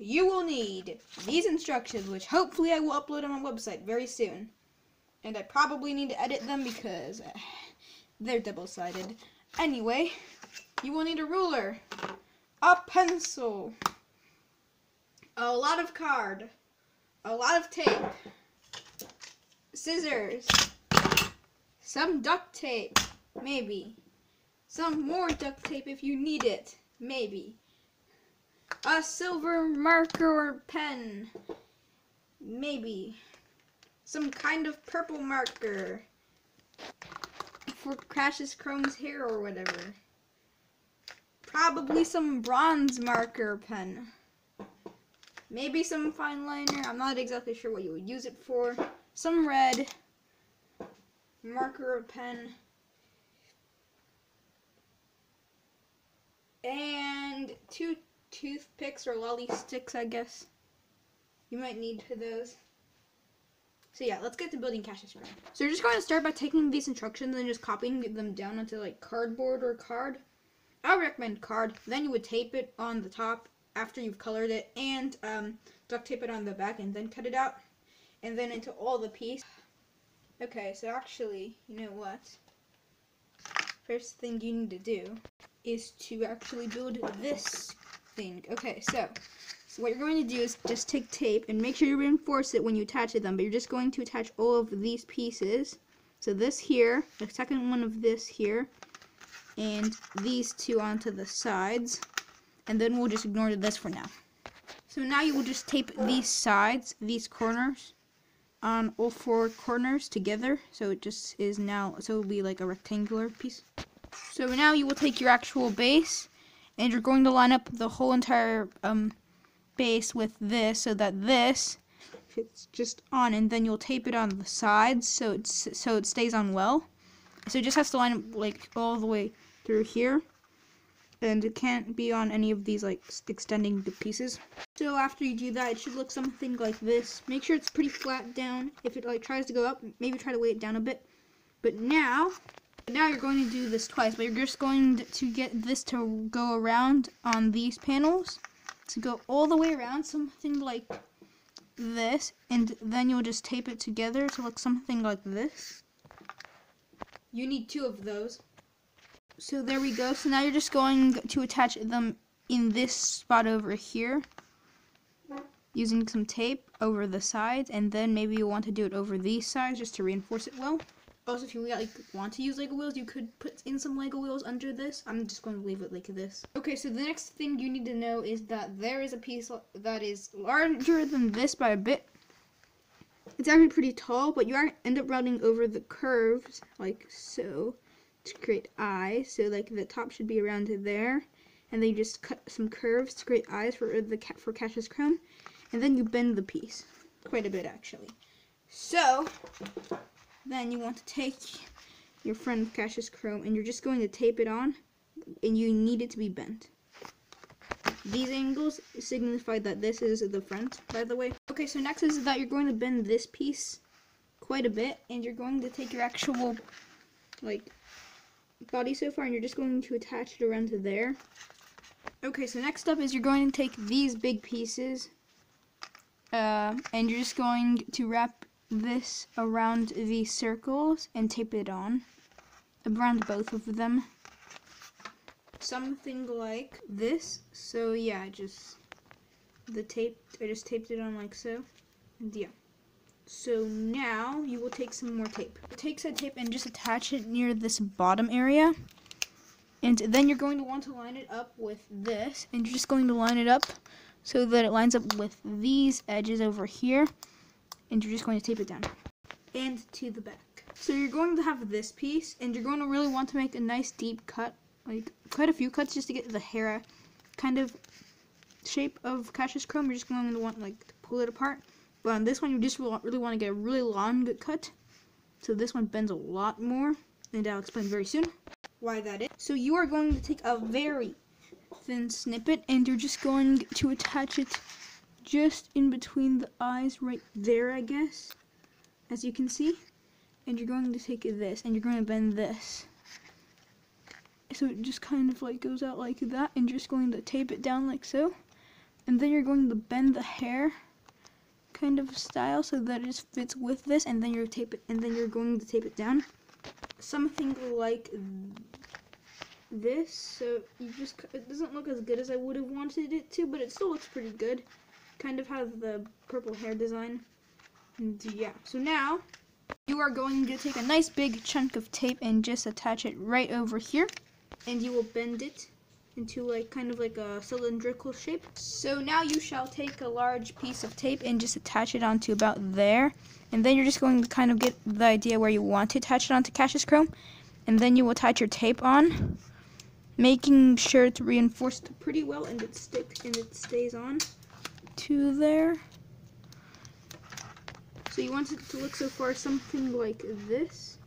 you will need these instructions, which hopefully I will upload on my website very soon. And I probably need to edit them because uh, they're double-sided. Anyway, you will need a ruler, a pencil, a lot of card, a lot of tape, scissors, some duct tape, maybe, some more duct tape if you need it, maybe, a silver marker or pen, maybe, some kind of purple marker for Cassius Chrome's hair or whatever. Probably some bronze marker pen. Maybe some fine liner. I'm not exactly sure what you would use it for. Some red marker or pen. And two toothpicks or lolly sticks, I guess. You might need for those. So yeah, let's get to building Cassius Chrome. So you're just going to start by taking these instructions and just copying them down onto like cardboard or card. I recommend card. Then you would tape it on the top after you've colored it and um, duct tape it on the back and then cut it out. And then into all the piece. Okay, so actually, you know what? First thing you need to do is to actually build this thing. Okay, so, so what you're going to do is just take tape and make sure you reinforce it when you attach it them, but you're just going to attach all of these pieces. So this here, the second one of this here, and these two onto the sides, and then we'll just ignore this for now. So now you will just tape these sides, these corners, on all four corners together, so it just is now, so it'll be like a rectangular piece. So now you will take your actual base, and you're going to line up the whole entire um, base with this, so that this fits just on, and then you'll tape it on the sides, so it's so it stays on well. So it just has to line up like all the way through here and it can't be on any of these like extending the pieces. So after you do that, it should look something like this. Make sure it's pretty flat down. If it like tries to go up, maybe try to weigh it down a bit. But now, now you're going to do this twice, but you're just going to get this to go around on these panels. To go all the way around, something like this, and then you'll just tape it together to look something like this. You need two of those. So there we go. So now you're just going to attach them in this spot over here using some tape over the sides and then maybe you want to do it over these sides just to reinforce it well. Also, if you like want to use Lego wheels, you could put in some Lego wheels under this. I'm just going to leave it like this. Okay, so the next thing you need to know is that there is a piece that is larger than this by a bit. It's actually pretty tall, but you end up running over the curves like so to create eyes. So like the top should be around there, and then you just cut some curves to create eyes for the cat for Cassius Chrome, and then you bend the piece quite a bit actually. So then you want to take your friend Cassius Chrome, and you're just going to tape it on, and you need it to be bent. These angles signify that this is the front, by the way. Okay, so next is that you're going to bend this piece quite a bit, and you're going to take your actual, like, body so far and you're just going to attach it around to there. Okay, so next up is you're going to take these big pieces uh, and you're just going to wrap this around these circles and tape it on around both of them. Something like this. So yeah, just the tape, I just taped it on like so. And yeah. So now you will take some more tape. Take said tape and just attach it near this bottom area. And then you're going to want to line it up with this. And you're just going to line it up so that it lines up with these edges over here. And you're just going to tape it down. And to the back. So you're going to have this piece. And you're going to really want to make a nice deep cut. Like quite a few cuts just to get the hair kind of shape of Cassius Chrome. You're just going to want like to pull it apart. But on this one, you just really want to get a really long cut. So this one bends a lot more. And I'll explain very soon why that is. So you are going to take a very thin snippet and you're just going to attach it just in between the eyes right there, I guess. As you can see. And you're going to take this and you're going to bend this. So it just kind of like goes out like that and just going to tape it down like so. and then you're going to bend the hair kind of style so that it just fits with this and then you're tape it and then you're going to tape it down something like this so you just it doesn't look as good as I would have wanted it to but it still looks pretty good kind of has the purple hair design and yeah so now you are going to take a nice big chunk of tape and just attach it right over here and you will bend it into like kind of like a cylindrical shape. So now you shall take a large piece of tape and just attach it onto about there. And then you're just going to kind of get the idea where you want to attach it onto Cassius Chrome. And then you will attach your tape on, making sure it's reinforced pretty well and it sticks and it stays on to there. So you want it to look so far something like this.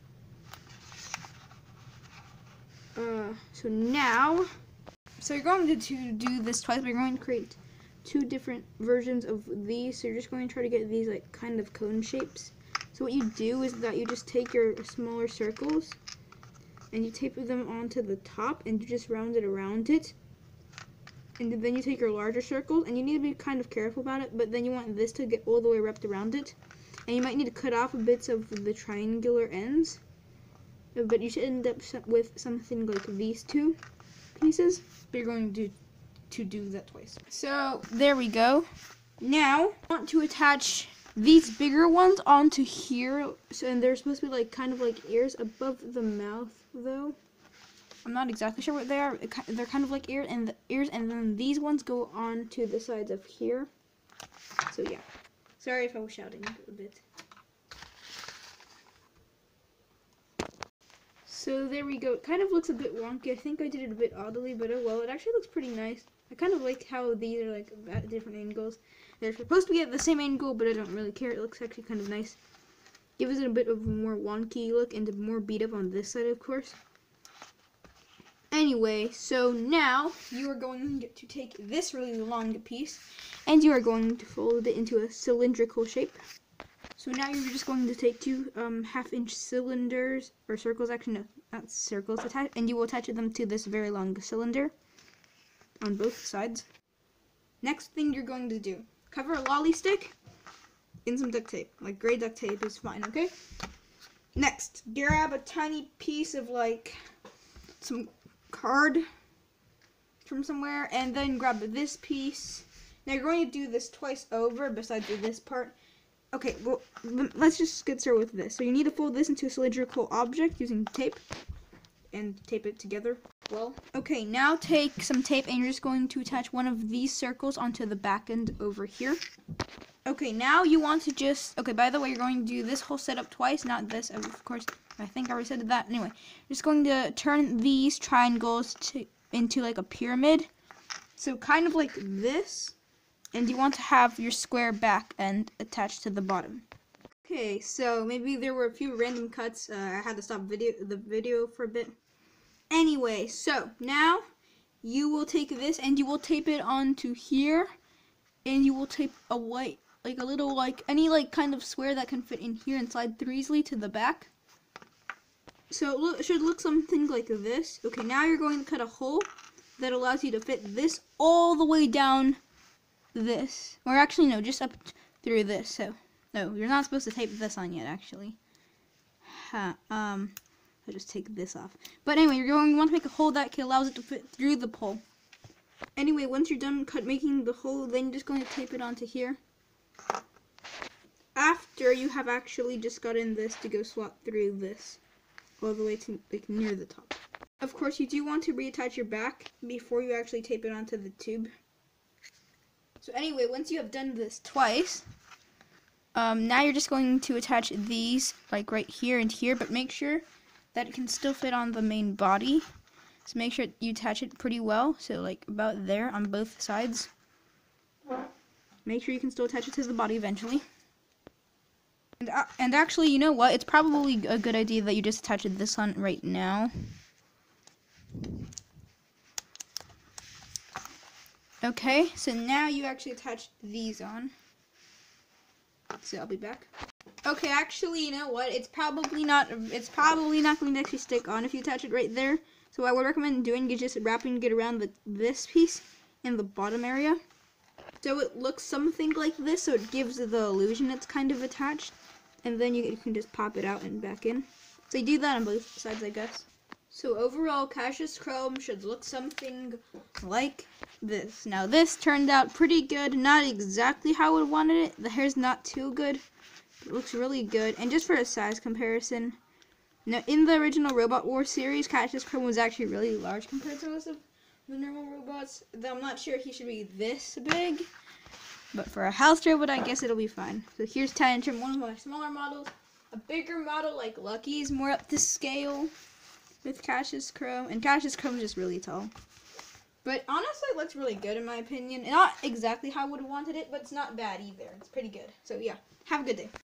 Uh, so now so you're going to, to do this twice, you're going to create two different versions of these. So you're just going to try to get these like kind of cone shapes. So what you do is that you just take your smaller circles and you tape them onto the top and you just round it around it. And then you take your larger circles and you need to be kind of careful about it, but then you want this to get all the way wrapped around it. And you might need to cut off bits of the triangular ends. But you should end up with something like these two pieces, but you're going to to do that twice. So there we go. Now, I want to attach these bigger ones onto here. So, and they're supposed to be like kind of like ears above the mouth though. I'm not exactly sure what they are. They're kind of like ears and the ears, and then these ones go on to the sides of here. So yeah. Sorry if I was shouting a bit. So there we go. It kind of looks a bit wonky. I think I did it a bit oddly, but oh well. It actually looks pretty nice. I kind of like how these are like at different angles. They're supposed to be at the same angle, but I don't really care. It looks actually kind of nice. Gives it a bit of a more wonky look and more beat up on this side, of course. Anyway, so now you are going to take this really long piece and you are going to fold it into a cylindrical shape. So now you're just going to take two um, half inch cylinders, or circles actually, no, not circles, attach, and you will attach them to this very long cylinder on both sides. Next thing you're going to do, cover a lolly stick in some duct tape. Like gray duct tape is fine, okay? Next, grab a tiny piece of like some card from somewhere and then grab this piece. Now you're going to do this twice over besides this part Okay, well, let's just get started with this. So you need to fold this into a cylindrical object using tape and tape it together well. Okay, now take some tape and you're just going to attach one of these circles onto the back end over here. Okay, now you want to just, okay, by the way, you're going to do this whole setup twice, not this, of course, I think I already said that. Anyway, you're just going to turn these triangles to into like a pyramid. So kind of like this and you want to have your square back end attached to the bottom. Okay, so maybe there were a few random cuts. Uh, I had to stop video the video for a bit. Anyway, so now you will take this and you will tape it onto here, and you will tape a white, like a little like any like kind of square that can fit in here and slide through easily to the back. So it, should look something like this. Okay, now you're going to cut a hole that allows you to fit this all the way down this. Or actually, no, just up through this. So, no, you're not supposed to tape this on yet, actually. Um, I'll just take this off. But anyway, you're going to want to make a hole that allows it to fit through the pole. Anyway, once you're done cut making the hole, then you're just going to tape it onto here. After you have actually just gotten this to go slot through this all the way to like near the top. Of course, you do want to reattach your back before you actually tape it onto the tube. So anyway, once you have done this twice, um, now you're just going to attach these like right here and here, but make sure that it can still fit on the main body. So make sure you attach it pretty well, so like about there on both sides. Make sure you can still attach it to the body eventually. And, uh, and actually, you know what? It's probably a good idea that you just attach this on right now. Okay, so now you actually attach these on. So I'll be back. Okay, actually, you know what? It's probably not. It's probably not going to actually stick on if you attach it right there. So what I would recommend doing is just wrapping it around the this piece in the bottom area. So it looks something like this, so it gives the illusion it's kind of attached. And then you, can just pop it out and back in. So you do that on both sides, I guess. So overall, Cassius Chrome should look something like this. Now this turned out pretty good. Not exactly how I wanted it. The hair's not too good. It looks really good. And just for a size comparison, now in the original Robot War series, Cassius Chrome was actually really large compared to most of the normal robots. I'm not sure he should be this big. But for a house robot, I guess it'll be fine. So here's Tantrum, one of my smaller models. A bigger model like Lucky's, more up to scale with Cassius Chrome. And Cassius Chrome is just really tall. But honestly, it looks really good in my opinion. Not exactly how I would have wanted it, but it's not bad either. It's pretty good. So yeah, have a good day.